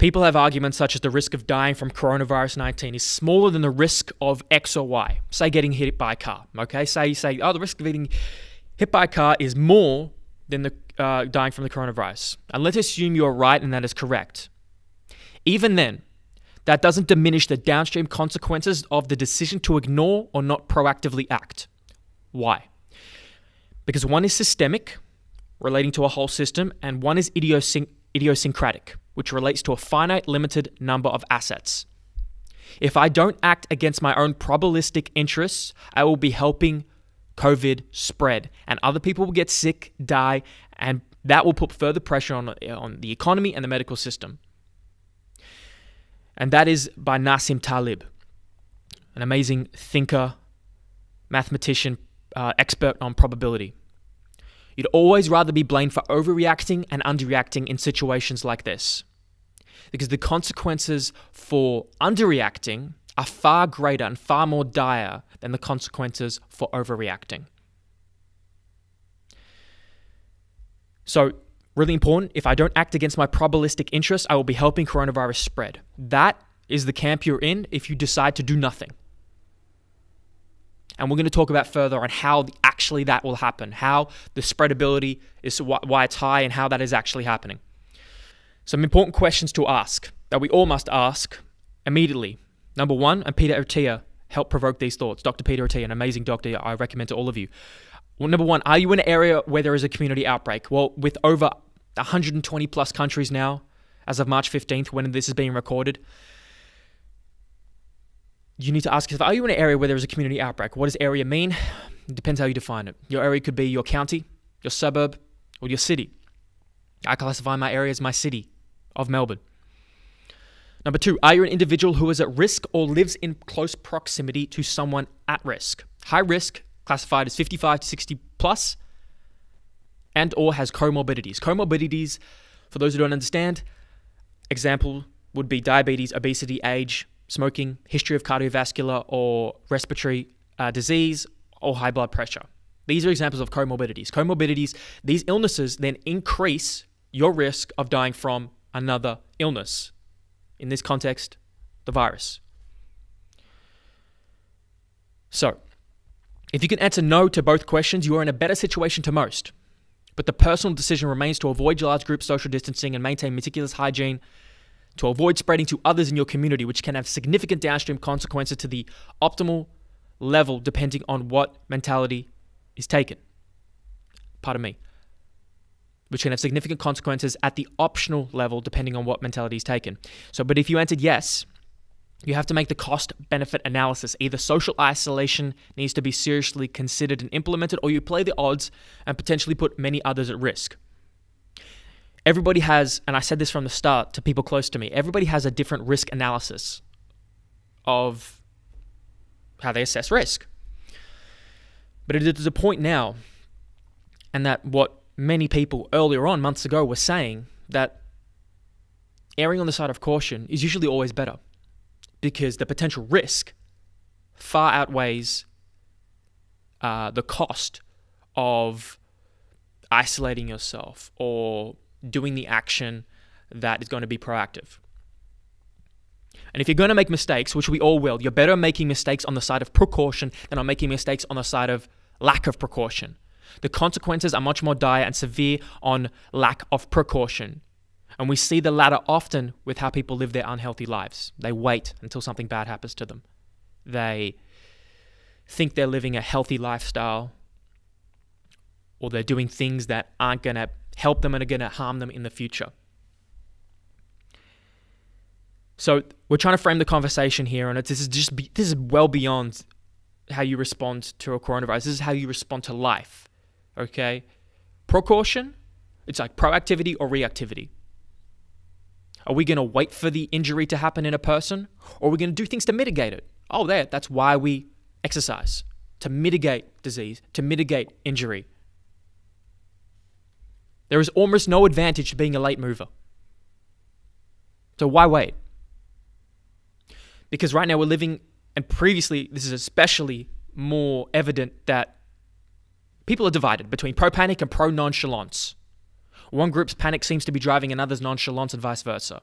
People have arguments such as the risk of dying from coronavirus 19 is smaller than the risk of X or Y. Say getting hit by a car. Okay, say you say oh the risk of getting hit by a car is more than the uh, dying from the coronavirus. And let's assume you're right and that is correct. Even then, that doesn't diminish the downstream consequences of the decision to ignore or not proactively act. Why? Because one is systemic, relating to a whole system, and one is idiosyn- idiosyncratic, which relates to a finite, limited number of assets. If I don't act against my own probabilistic interests, I will be helping COVID spread, and other people will get sick, die, and that will put further pressure on, on the economy and the medical system. And that is by Nassim Taleb, an amazing thinker, mathematician, uh, expert on probability. You'd always rather be blamed for overreacting and underreacting in situations like this. Because the consequences for underreacting are far greater and far more dire than the consequences for overreacting. So, really important, if I don't act against my probabilistic interests, I will be helping coronavirus spread. That is the camp you're in if you decide to do nothing. And we're going to talk about further on how actually that will happen, how the spreadability is why it's high, and how that is actually happening. Some important questions to ask that we all must ask immediately. Number one, and Peter Attia helped provoke these thoughts. Dr. Peter Attia, an amazing doctor, I recommend to all of you. Well, number one, are you in an area where there is a community outbreak? Well, with over 120 plus countries now, as of March 15th, when this is being recorded, you need to ask yourself, are you in an area where there is a community outbreak? What does area mean? It depends how you define it. Your area could be your county, your suburb, or your city. I classify my area as my city of Melbourne. Number two, are you an individual who is at risk or lives in close proximity to someone at risk? High risk classified as 55 to 60 plus and or has comorbidities. Comorbidities, for those who don't understand, example would be diabetes, obesity, age, smoking, history of cardiovascular or respiratory uh, disease, or high blood pressure. These are examples of comorbidities. Comorbidities, these illnesses then increase your risk of dying from another illness. In this context, the virus. So, if you can answer no to both questions, you are in a better situation to most. But the personal decision remains to avoid large group social distancing and maintain meticulous hygiene to avoid spreading to others in your community, which can have significant downstream consequences to the optimal level depending on what mentality is taken. Pardon me. Which can have significant consequences at the optional level depending on what mentality is taken. So, but if you answered yes, you have to make the cost benefit analysis. Either social isolation needs to be seriously considered and implemented, or you play the odds and potentially put many others at risk. Everybody has, and I said this from the start to people close to me, everybody has a different risk analysis of how they assess risk. But it is a point now, and that what many people earlier on, months ago, were saying that erring on the side of caution is usually always better because the potential risk far outweighs uh, the cost of isolating yourself or doing the action that is going to be proactive. And if you're going to make mistakes, which we all will, you're better making mistakes on the side of precaution than on making mistakes on the side of lack of precaution. The consequences are much more dire and severe on lack of precaution. And we see the latter often with how people live their unhealthy lives. They wait until something bad happens to them. They think they're living a healthy lifestyle or they're doing things that aren't going to help them and are going to harm them in the future. So we're trying to frame the conversation here, and this is just this is well beyond how you respond to a coronavirus. This is how you respond to life. Okay, precaution. It's like proactivity or reactivity. Are we going to wait for the injury to happen in a person or are we going to do things to mitigate it? Oh, there, that's why we exercise to mitigate disease, to mitigate injury. There is almost no advantage to being a late mover. So why wait? Because right now we're living, and previously this is especially more evident that people are divided between pro panic and pro nonchalance. One group's panic seems to be driving another's nonchalance and vice versa.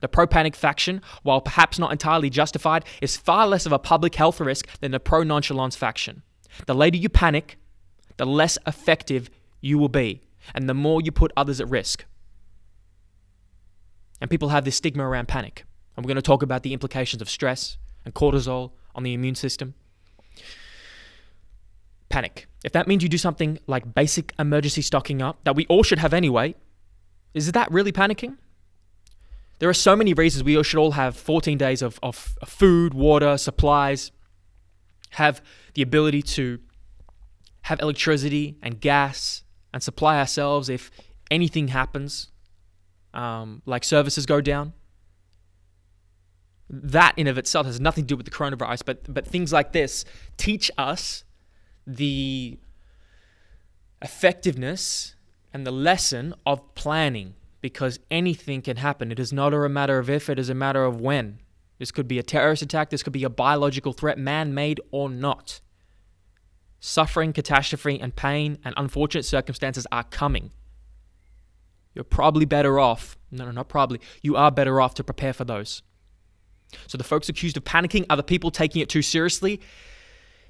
The pro panic faction, while perhaps not entirely justified, is far less of a public health risk than the pro nonchalance faction. The later you panic, the less effective you will be, and the more you put others at risk. And people have this stigma around panic. And we're going to talk about the implications of stress and cortisol on the immune system. Panic. If that means you do something like basic emergency stocking up that we all should have anyway, is that really panicking? There are so many reasons we should all have 14 days of, of food, water, supplies, have the ability to have electricity and gas and supply ourselves if anything happens, um, like services go down. That in of itself has nothing to do with the coronavirus, but but things like this teach us the effectiveness and the lesson of planning because anything can happen. It is not a matter of if, it is a matter of when. This could be a terrorist attack, this could be a biological threat, man made or not. Suffering, catastrophe, and pain and unfortunate circumstances are coming. You're probably better off, no, no, not probably, you are better off to prepare for those. So the folks accused of panicking are the people taking it too seriously.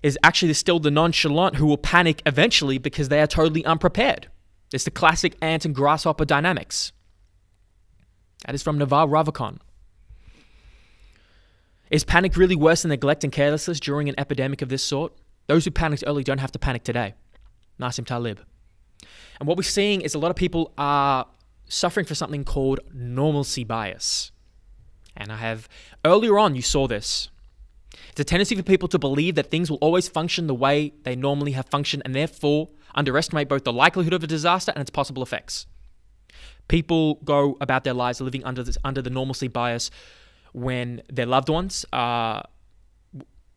Is actually still the nonchalant who will panic eventually because they are totally unprepared. It's the classic ant and grasshopper dynamics. That is from Naval Ravikant. Is panic really worse than neglect and carelessness during an epidemic of this sort? Those who panicked early don't have to panic today. Nassim Taleb. And what we're seeing is a lot of people are suffering for something called normalcy bias. And I have, earlier on, you saw this. It's a tendency for people to believe that things will always function the way they normally have functioned and therefore underestimate both the likelihood of a disaster and its possible effects. People go about their lives living under, this, under the normalcy bias when their loved ones are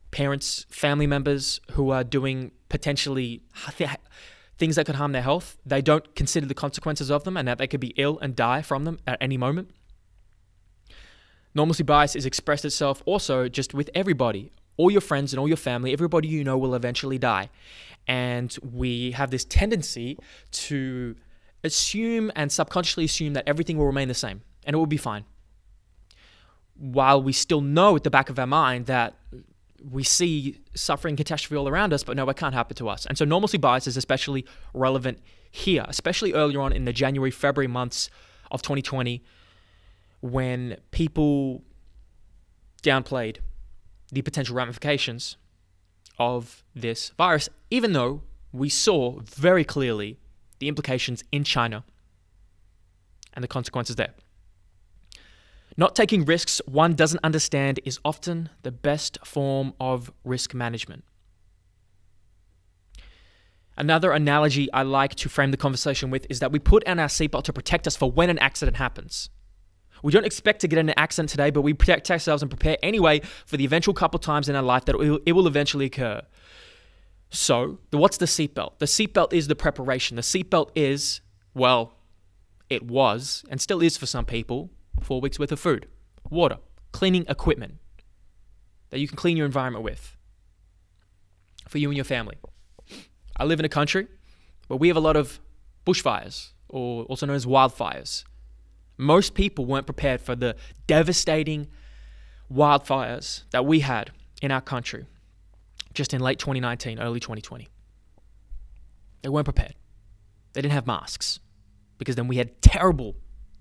parents, family members who are doing potentially things that could harm their health. They don't consider the consequences of them and that they could be ill and die from them at any moment. Normalcy bias is expressed itself also just with everybody. All your friends and all your family, everybody you know will eventually die. And we have this tendency to assume and subconsciously assume that everything will remain the same and it will be fine. While we still know at the back of our mind that we see suffering catastrophe all around us, but no, it can't happen to us. And so normalcy bias is especially relevant here, especially earlier on in the January, February months of 2020 when people downplayed the potential ramifications of this virus, even though we saw very clearly the implications in China and the consequences there. Not taking risks one doesn't understand is often the best form of risk management. Another analogy I like to frame the conversation with is that we put on our seatbelt to protect us for when an accident happens. We don't expect to get in an accident today, but we protect ourselves and prepare anyway for the eventual couple times in our life that it will, it will eventually occur. So, what's the seatbelt? The seatbelt is the preparation. The seatbelt is, well, it was and still is for some people, four weeks worth of food, water, cleaning equipment that you can clean your environment with for you and your family. I live in a country where we have a lot of bushfires, or also known as wildfires. Most people weren't prepared for the devastating wildfires that we had in our country just in late 2019, early 2020. They weren't prepared. They didn't have masks because then we had terrible,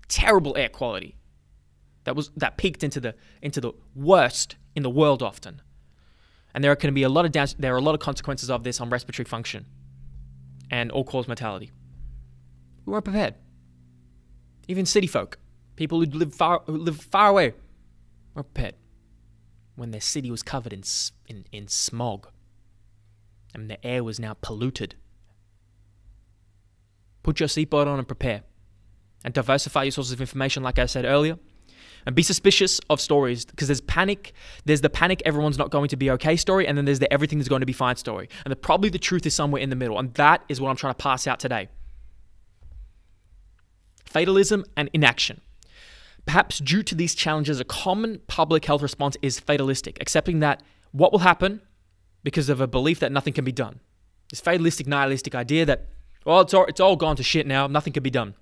terrible air quality that was that peaked into the into the worst in the world often. And there are going to be a lot of down, there are a lot of consequences of this on respiratory function and all cause mortality. We weren't prepared. Even city folk, people who live far, who live far away, were prepared when their city was covered in, in, in smog and the air was now polluted. Put your seatbelt on and prepare. And diversify your sources of information, like I said earlier. And be suspicious of stories because there's panic. There's the panic, everyone's not going to be okay story, and then there's the everything's going to be fine story. And the, probably the truth is somewhere in the middle. And that is what I'm trying to pass out today fatalism, and inaction. Perhaps due to these challenges, a common public health response is fatalistic, accepting that what will happen because of a belief that nothing can be done. This fatalistic, nihilistic idea that, well, it's all, it's all gone to shit now, nothing can be done.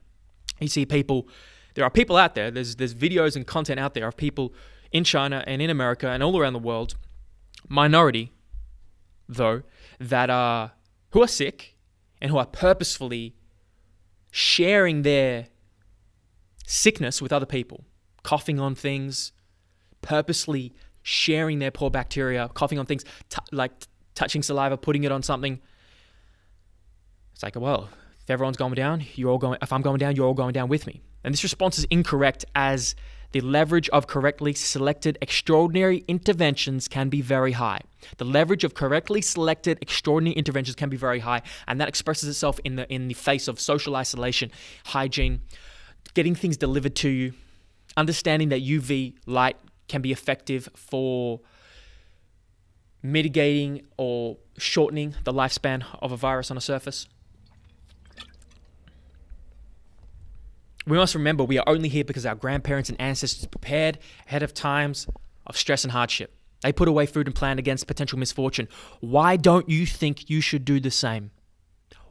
You see people there are people out there, there's, there's videos and content out there of people in China and in America and all around the world, minority, though, that are who are sick and who are purposefully sharing their sickness with other people, coughing on things, purposely sharing their poor bacteria, coughing on things, t- like t- touching saliva, putting it on something. It's like, well, if everyone's going down, you're all going. If I'm going down, you're all going down with me. And this response is incorrect as the leverage of correctly selected extraordinary interventions can be very high. The leverage of correctly selected extraordinary interventions can be very high, and that expresses itself in the in the face of social isolation, hygiene, getting things delivered to you, understanding that UV light can be effective for mitigating or shortening the lifespan of a virus on a surface. We must remember we are only here because our grandparents and ancestors prepared ahead of times of stress and hardship. They put away food and planned against potential misfortune. Why don't you think you should do the same?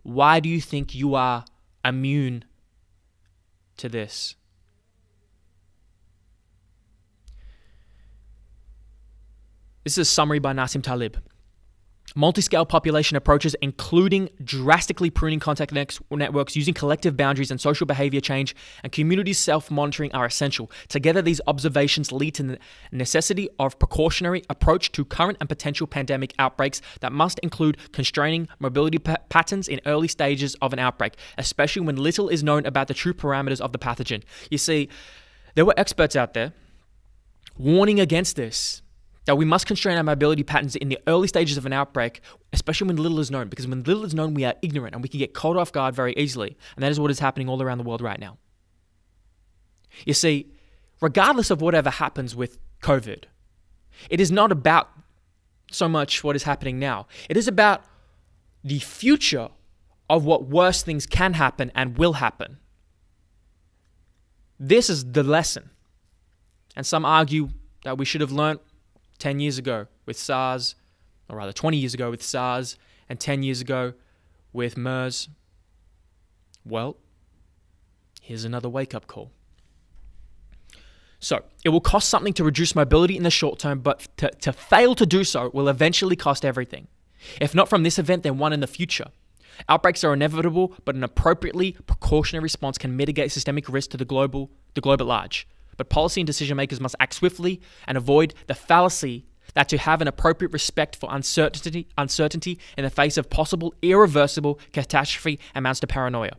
Why do you think you are immune to this? This is a summary by Nassim Taleb. Multi-scale population approaches, including drastically pruning contact networks, using collective boundaries and social behavior change, and community self-monitoring are essential. Together, these observations lead to the necessity of precautionary approach to current and potential pandemic outbreaks that must include constraining mobility patterns in early stages of an outbreak, especially when little is known about the true parameters of the pathogen. You see, there were experts out there warning against this that we must constrain our mobility patterns in the early stages of an outbreak, especially when little is known, because when little is known, we are ignorant and we can get caught off guard very easily. And that is what is happening all around the world right now. You see, regardless of whatever happens with COVID, it is not about so much what is happening now. It is about the future of what worse things can happen and will happen. This is the lesson. And some argue that we should have learned 10 years ago with SARS, or rather 20 years ago with SARS, and 10 years ago with MERS. Well, here's another wake up call. So, it will cost something to reduce mobility in the short term, but to, to fail to do so will eventually cost everything. If not from this event, then one in the future. Outbreaks are inevitable, but an appropriately precautionary response can mitigate systemic risk to the global the globe at large. But policy and decision makers must act swiftly and avoid the fallacy that to have an appropriate respect for uncertainty, uncertainty in the face of possible irreversible catastrophe amounts to paranoia.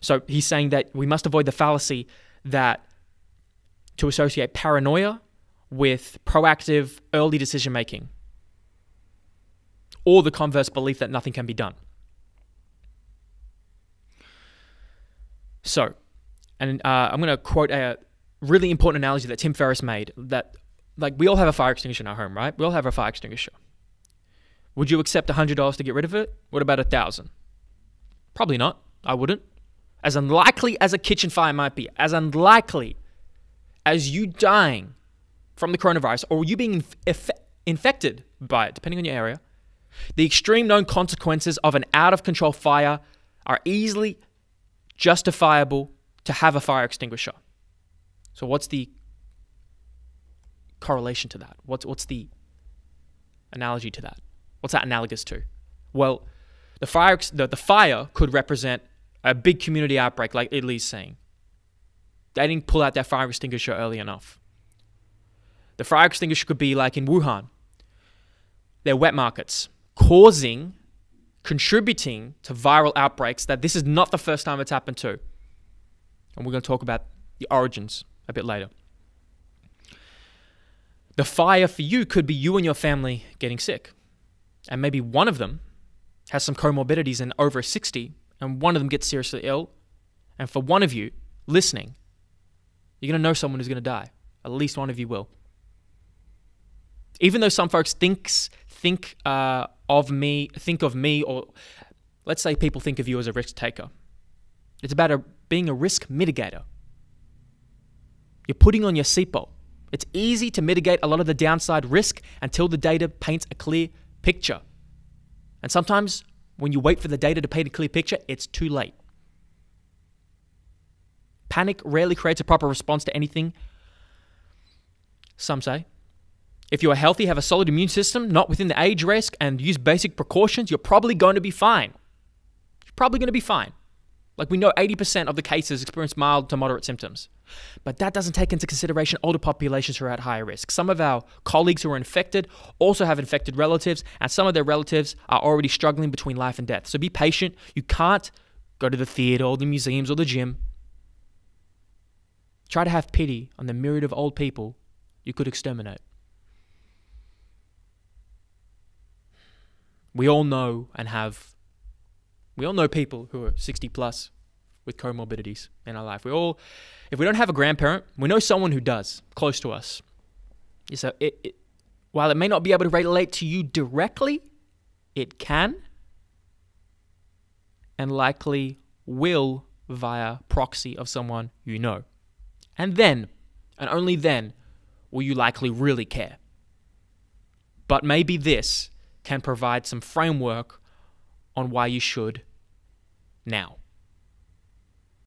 So he's saying that we must avoid the fallacy that to associate paranoia with proactive early decision making or the converse belief that nothing can be done. So, and uh, I'm going to quote a, really important analogy that Tim Ferriss made that like we all have a fire extinguisher in our home, right? We all have a fire extinguisher. Would you accept $100 to get rid of it? What about a 1000 Probably not. I wouldn't. As unlikely as a kitchen fire might be, as unlikely as you dying from the coronavirus or you being inf- infected by it, depending on your area, the extreme known consequences of an out of control fire are easily justifiable to have a fire extinguisher. So what's the correlation to that? What's what's the analogy to that? What's that analogous to? Well, the fire the, the fire could represent a big community outbreak, like Italy's saying. They didn't pull out their fire extinguisher early enough. The fire extinguisher could be like in Wuhan. They're wet markets, causing, contributing to viral outbreaks that this is not the first time it's happened to. And we're going to talk about the origins a bit later. The fire for you could be you and your family getting sick. And maybe one of them has some comorbidities and over 60, and one of them gets seriously ill. And for one of you listening, you're going to know someone who's going to die. At least one of you will. Even though some folks thinks think uh, of me, think of me, or let's say people think of you as a risk taker. It's about a, being a risk mitigator. You're putting on your seatbelt. It's easy to mitigate a lot of the downside risk until the data paints a clear picture. And sometimes when you wait for the data to paint a clear picture, it's too late. Panic rarely creates a proper response to anything. Some say. If you are healthy, have a solid immune system, not within the age risk, and use basic precautions, you're probably going to be fine. You're probably going to be fine. Like we know 80% of the cases experience mild to moderate symptoms. But that doesn't take into consideration older populations who are at higher risk. Some of our colleagues who are infected also have infected relatives, and some of their relatives are already struggling between life and death. So be patient. You can't go to the theater or the museums or the gym. Try to have pity on the myriad of old people you could exterminate. We all know and have, we all know people who are 60 plus with comorbidities in our life. We all, if we don't have a grandparent, we know someone who does, close to us. So it, it, while it may not be able to relate to you directly, it can and likely will via proxy of someone you know. And then, and only then, will you likely really care. But maybe this can provide some framework on why you should now.